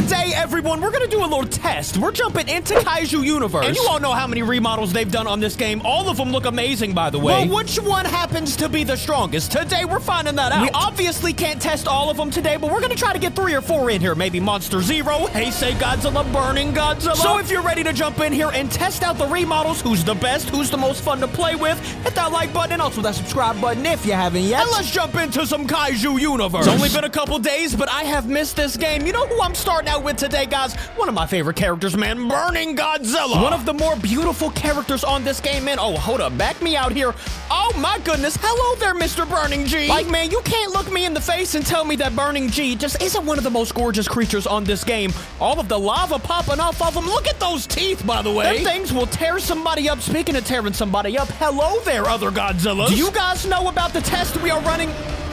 Today, everyone, we're gonna do a little test. We're jumping into Kaiju Universe. And you all know how many remodels they've done on this game. All of them look amazing, by the way. Well, which one happens to be the strongest? Today, we're finding that out. We obviously can't test all of them today, but we're gonna try to get three or four in here. Maybe Monster Zero, Heisei Godzilla, Burning Godzilla. So if you're ready to jump in here and test out the remodels, who's the best, who's the most fun to play with, hit that like button and also that subscribe button if you haven't yet. And let's jump into some Kaiju Universe. It's only been a couple days, but I have missed this game. You know who I'm starting out with today, guys? One of my favorite characters, man, Burning Godzilla. One of the more beautiful characters on this game, man. Oh, hold up, back me out here. Oh my goodness, hello there, Mr. Burning G. Like, man, you can't look me in the face and tell me that Burning G just isn't one of the most gorgeous creatures on this game. All of the lava popping off of him. Look at those teeth, by the way. Them things will tear somebody up. Speaking of tearing somebody up, hello there, other Godzillas. Do you guys know about the test we are running?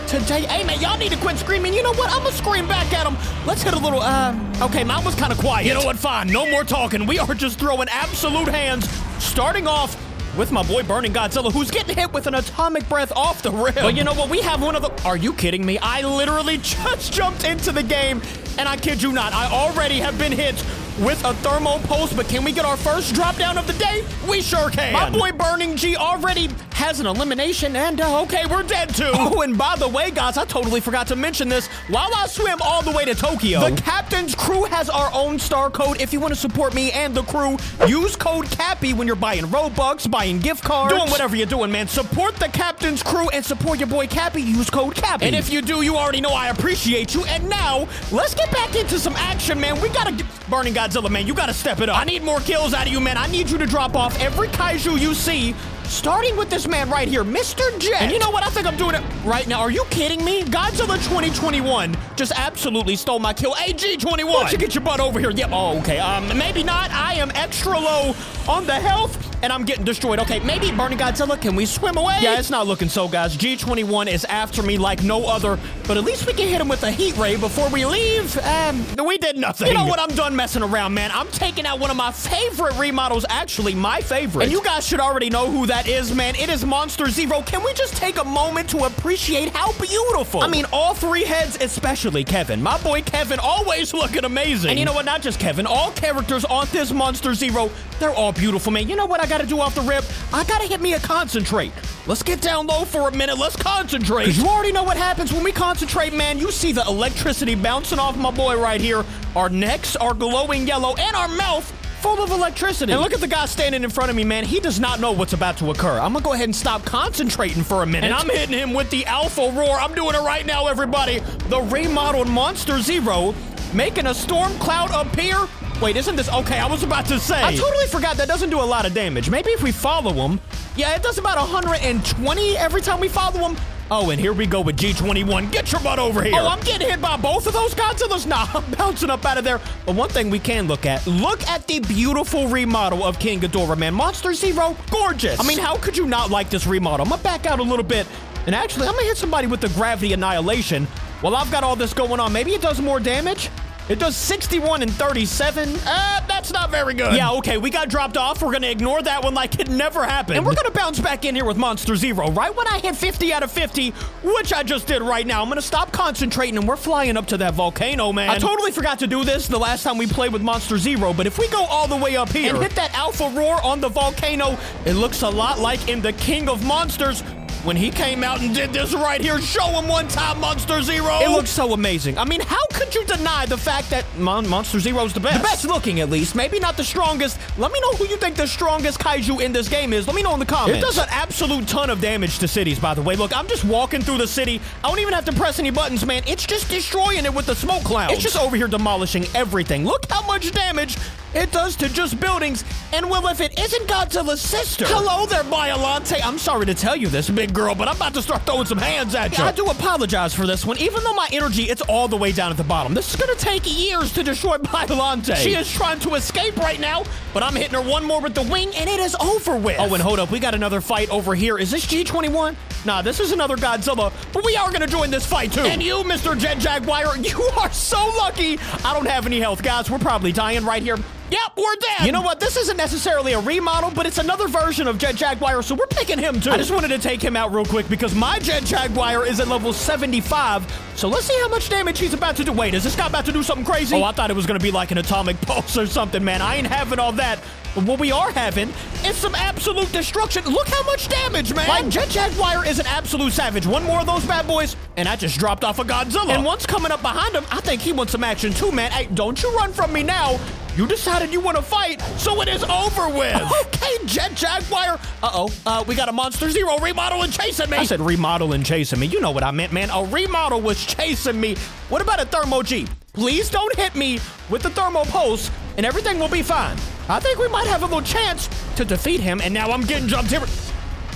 Today. Hey, man, y'all need to quit screaming. You know what? I'm gonna scream back at them. Let's hit a little, uh, okay, mine was kind of quiet. You know what? Fine. No more talking. We are just throwing absolute hands, starting off with my boy Burning Godzilla, who's getting hit with an atomic breath off the rim. But you know what? We have one of the... Are you kidding me? I literally just jumped into the game, and I kid you not, I already have been hit with a thermal pulse, but can we get our first drop down of the day? We sure can. My boy Burning G already has an elimination, and uh, okay, we're dead too. Oh, and by the way, guys, I totally forgot to mention this. While I swim all the way to Tokyo, the captain's crew has our own star code. If you want to support me and the crew, use code CAPI when you're buying Robux, buying gift cards, doing whatever you're doing, man. Support the captain's crew and support your boy Capi. Use code CAPI. And if you do, you already know I appreciate you. And now, let's get back into some action, man. We gotta get... Burning Godzilla, man, you gotta step it up. I need more kills out of you, man. I need you to drop off every kaiju you see Starting with this man right here, Mr. Jet. And you know what? I think I'm doing it right now. Are you kidding me? Godzilla 2021 just absolutely stole my kill. AG21, why don't you get your butt over here? Yep. Oh, okay. Um, maybe not. I am extra low on the health and I'm getting destroyed. Okay, maybe Burning Godzilla, can we swim away? Yeah, it's not looking so, guys. G21 is after me like no other, but at least we can hit him with a heat ray before we leave. Um, we did nothing. You know what? I'm done messing around, man. I'm taking out one of my favorite remodels, actually my favorite. And you guys should already know who that is, man. It is Monster Zero. Can we just take a moment to appreciate how beautiful? I mean, all three heads, especially Kevin. My boy Kevin, always looking amazing. And you know what? Not just Kevin. All characters on this Monster Zero, they're all beautiful, man. You know what I gotta do off the rip? I gotta hit me a concentrate. Let's get down low for a minute. Let's concentrate. Because you already know what happens when we concentrate, man. You see the electricity bouncing off my boy right here. Our necks are glowing yellow, and our mouth full of electricity. And look at the guy standing in front of me, man. He does not know what's about to occur. I'm gonna go ahead and stop concentrating for a minute. And I'm hitting him with the Alpha Roar. I'm doing it right now, everybody. The remodeled Monster Zero making a storm cloud appear. Wait, isn't this okay? I was about to say. I totally forgot that doesn't do a lot of damage. Maybe if we follow him. Yeah, it does about 120 every time we follow him. Oh, and here we go with G21. Get your butt over here. Oh, I'm getting hit by both of those Godzillas. Nah, I'm bouncing up out of there. But one thing we can look at, look at the beautiful remodel of King Ghidorah, man. Monster Zero, gorgeous. I mean, how could you not like this remodel? I'm gonna back out a little bit. And actually, I'm gonna hit somebody with the Gravity Annihilation. While I've got all this going on, maybe it does more damage? It does 61 and 37. Uh, that's not very good. Yeah, okay, we got dropped off. We're gonna ignore that one like it never happened. And we're gonna bounce back in here with Monster Zero, right when I hit 50 out of 50, which I just did right now. I'm gonna stop concentrating and we're flying up to that volcano, man. I totally forgot to do this the last time we played with Monster Zero, but if we go all the way up here and hit that Alpha Roar on the volcano, it looks a lot like in the King of Monsters, when he came out and did this right here. Show him one time, Monster Zero. It looks so amazing. I mean, how could you deny the fact that Mon Monster Zero's the best? The best looking, at least. Maybe not the strongest. Let me know who you think the strongest kaiju in this game is. Let me know in the comments. It does an absolute ton of damage to cities, by the way. Look, I'm just walking through the city. I don't even have to press any buttons, man. It's just destroying it with the smoke cloud. It's just over here demolishing everything. Look how much damage it does to just buildings. And well, if it isn't Godzilla's sister. Hello there, Biollante. I'm sorry to tell you this, big girl, but I'm about to start throwing some hands at you. I do apologize for this one. Even though my energy, it's all the way down at the bottom. This is gonna take years to destroy Biollante. She is trying to escape right now, but I'm hitting her one more with the wing, and it is over with. Oh, and hold up. We got another fight over here. Is this G21? Nah, this is another Godzilla, but we are gonna join this fight too. And you, Mr. Jet Jaguar, you are so lucky. I don't have any health, guys. We're probably dying right here. Yep, we're dead. You know what? This isn't necessarily a remodel, but it's another version of Jet Jaguar, so we're picking him too. I just wanted to take him out real quick because my Jet Jaguar is at level 75, so let's see how much damage he's about to do. Wait, is this guy about to do something crazy? Oh, I thought it was going to be like an atomic pulse or something, man. I ain't having all that. But what we are having is some absolute destruction. Look how much damage, man. Like, Jet Jaguar is an absolute savage. One more of those bad boys, and I just dropped off a Godzilla. And once coming up behind him, I think he wants some action too, man. Hey, don't you run from me now. You decided you want to fight, so it is over with. okay, Jet Jaguar. Uh-oh. Uh, we got a Monster Zero remodel and chasing me. I said remodel and chasing me. You know what I meant, man. A remodel was chasing me. What about a Thermo G? Please don't hit me with the Thermo Pulse, and everything will be fine. I think we might have a little chance to defeat him, and now I'm getting jumped here.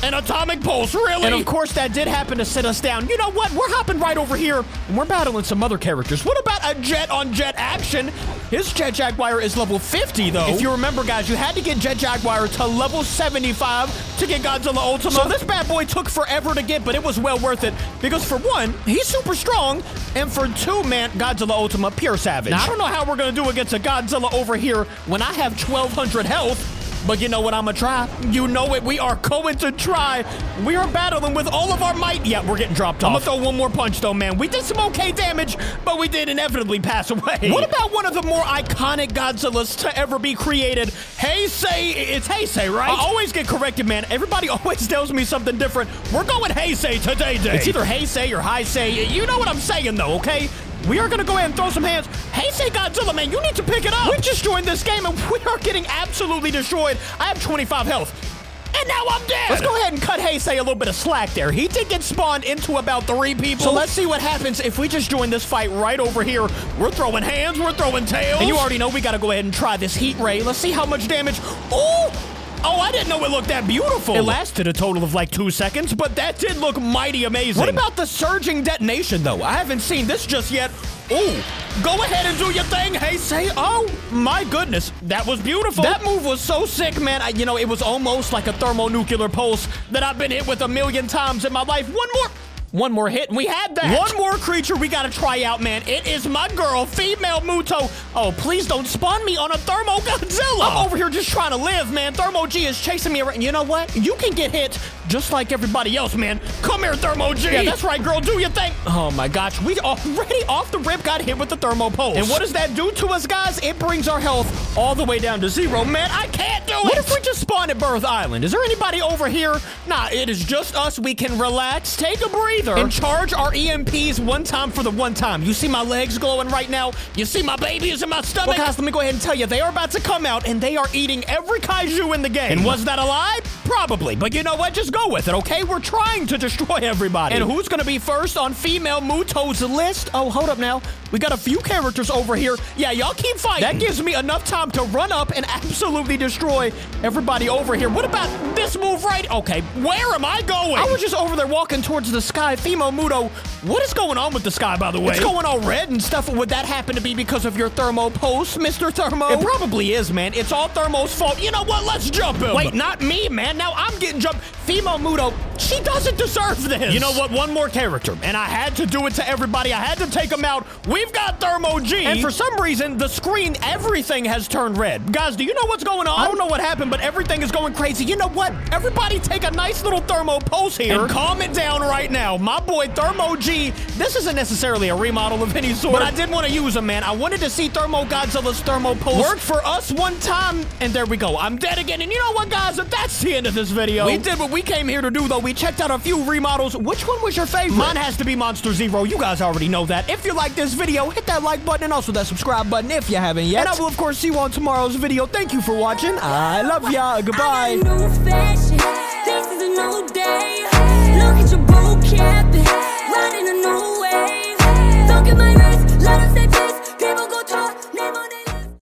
An atomic pulse, really? And of course, that did happen to sit us down. You know what? We're hopping right over here, and we're battling some other characters. What about a jet-on-jet -jet action? His Jet Jaguar is level 50, though. If you remember, guys, you had to get Jet Jaguar to level 75 to get Godzilla Ultima. So this bad boy took forever to get, but it was well worth it. Because for one, he's super strong, and for two, man, Godzilla Ultima, pure savage. Now, I don't know how we're going to do against a Godzilla over here when I have 1,200 health, but you know what I'm gonna try? You know it. We are going to try. We are battling with all of our might. Yeah, we're getting dropped off. I'm gonna throw one more punch though, man. We did some okay damage, but we did inevitably pass away. What about one of the more iconic Godzillas to ever be created? Heisei. It's Heisei, right? I always get corrected, man. Everybody always tells me something different. We're going Heisei today, Day. It's either Heisei or Heisei. You know what I'm saying, though, okay? We are going to go ahead and throw some hands. Heisei Godzilla, man, you need to pick it up. We just joined this game, and we are getting absolutely destroyed. I have 25 health. And now I'm dead! Let's go ahead and cut Heisei a little bit of slack there. He did get spawned into about three people. So let's see what happens if we just join this fight right over here. We're throwing hands, we're throwing tails. And you already know we gotta go ahead and try this heat ray. Let's see how much damage. Oh! Oh, I didn't know it looked that beautiful. It lasted a total of like two seconds, but that did look mighty amazing. What about the surging detonation, though? I haven't seen this just yet. Ooh, go ahead and do your thing, Heisei. Oh, my goodness. That was beautiful. That move was so sick, man. I, you know, it was almost like a thermonuclear pulse that I've been hit with a million times in my life. One more. One more hit, and we had that. One more creature we gotta try out, man. It is my girl, female Muto. Oh, please don't spawn me on a Thermo Godzilla. I'm over here just trying to live, man. Thermo G is chasing me around. You know what? You can get hit just like everybody else, man. Come here, Thermo G. Yeah, that's right, girl. Do your thing. Oh, my gosh. We already off the rip got hit with the Thermo Pulse. And what does that do to us, guys? It brings our health all the way down to zero. Man, I can't do it. What if we just spawn at Birth Island? Is there anybody over here? Nah, it is just us. We can relax, take a breather, and charge our EMPs one time for the one time. You see my legs glowing right now? You see my babies in my stomach? Well, guys, let me go ahead and tell you, they are about to come out, and they are eating every kaiju in the game. And was that a lie? Probably. But you know what? Just go go with it, okay? We're trying to destroy everybody. And who's gonna be first on female Muto's list? Oh, hold up now. We got a few characters over here. Yeah, y'all keep fighting. That gives me enough time to run up and absolutely destroy everybody over here. What about this move right? Okay, where am I going? I was just over there walking towards the sky. Fimo Muto, what is going on with the sky, by the way? It's going all red and stuff. Would that happen to be because of your thermo pulse, Mr. Thermo? It probably is, man. It's all Thermo's fault. You know what? Let's jump him. Wait, not me, man. Now I'm getting jumped. Fimo Muto, she doesn't deserve this. You know what? One more character, and I had to do it to everybody. I had to take them out. We've got Thermo G. And for some reason, the screen, everything has turned red. Guys, do you know what's going on? I don't know what happened, but everything is going crazy. You know what? Everybody take a nice little Thermo pulse here and calm it down right now. My boy Thermo G, this isn't necessarily a remodel of any sort, but I did want to use him, man. I wanted to see Thermo Godzilla's Thermo pulse work for us one time, and there we go. I'm dead again. And you know what, guys? That's the end of this video. We did what we came here to do, though. We checked out a few remodels. Which one was your favorite? Mine has to be Monster Zero. You guys already know that. If you like this video, hit that like button and also that subscribe button if you haven't yet. And I will, of course, see you on tomorrow's video. Thank you for watching. I love ya. Goodbye fashion. This is a new day. Look at your boot cap, riding a new.